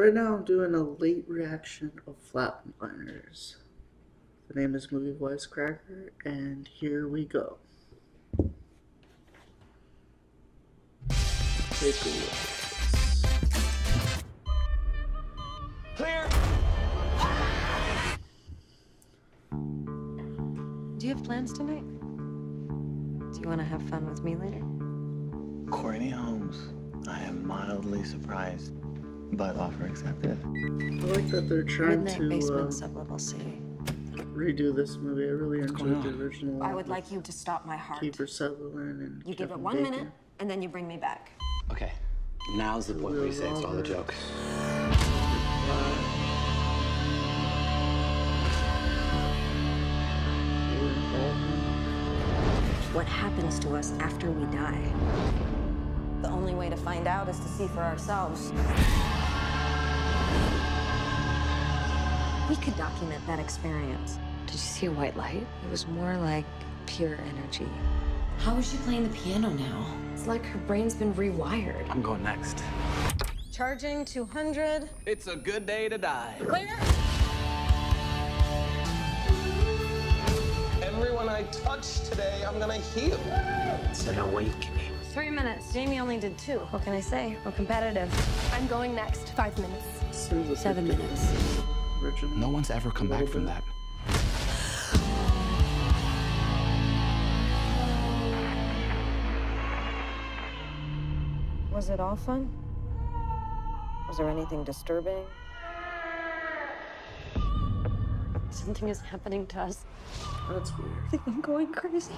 Right now, I'm doing a late reaction of Flatliners. The name is Movie Wisecracker, and here we go. Take a look. Clear. Do you have plans tonight? Do you want to have fun with me later? Courtney Holmes. I am mildly surprised, but offer accepted. I like that they're trying Midnight to basement, uh, sublevel C. redo this movie. I really enjoyed the original I would like you to stop my heart. Kiefer Sutherland and You give it one Bacon. minute, and then you bring me back. Okay, now's the point where you say it's all a joke. What happens to us after we die? The only way to find out is to see for ourselves. We could document that experience. Did you see a white light? It was more like pure energy. How is she playing the piano now? It's like her brain's been rewired. I'm going next. Charging 200. It's a good day to die. Clear? Everyone I touch today, I'm gonna heal. It's an awakening. Three minutes. Jamie only did two. What can I say? We're competitive. I'm going next. Five minutes. Seems Seven minutes. the Original. No one's ever come back from that. Was it all fun? Was there anything disturbing? Something is happening to us. That's weird. I think I'm going crazy.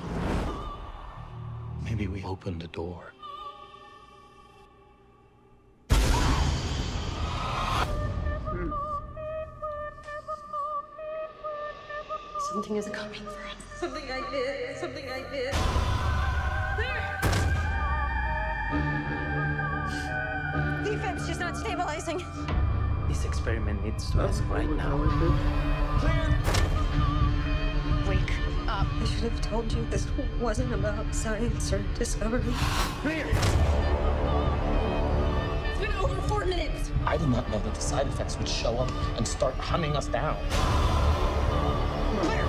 Maybe we opened the door. Something is coming for us. Something I did. Something I did. Defense just not stabilizing. This experiment needs to That's end right now. I like it. Wake up. I should have told you this wasn't about science or discovery. It's been over four minutes. I did not know that the side effects would show up and start hunting us down. This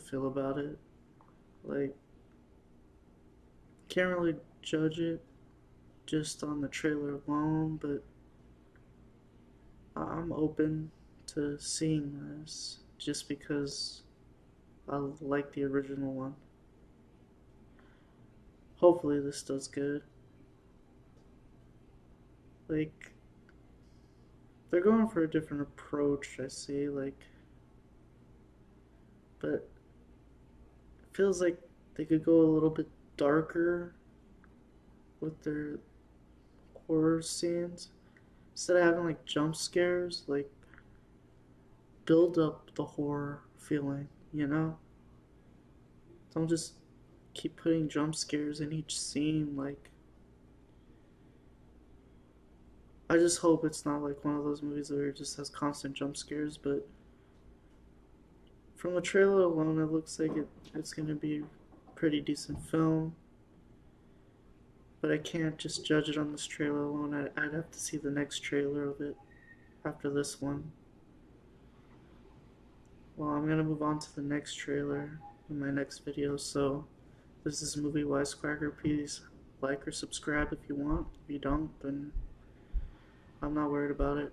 feel about it. Like, can't really judge it just on the trailer alone, but I'm open to seeing this just because I like the original one. Hopefully, this does good. Like, they're going for a different approach, I see, like but feels like they could go a little bit darker with their horror scenes. Instead of having like jump scares, like build up the horror feeling, you know? Don't just keep putting jump scares in each scene like I just hope it's not like one of those movies where it just has constant jump scares, but from the trailer alone, it looks like it, it's going to be a pretty decent film. But I can't just judge it on this trailer alone. I'd, I'd have to see the next trailer of it after this one. Well, I'm going to move on to the next trailer in my next video. So, this is Movie Wisecracker. Please like or subscribe if you want. If you don't, then I'm not worried about it.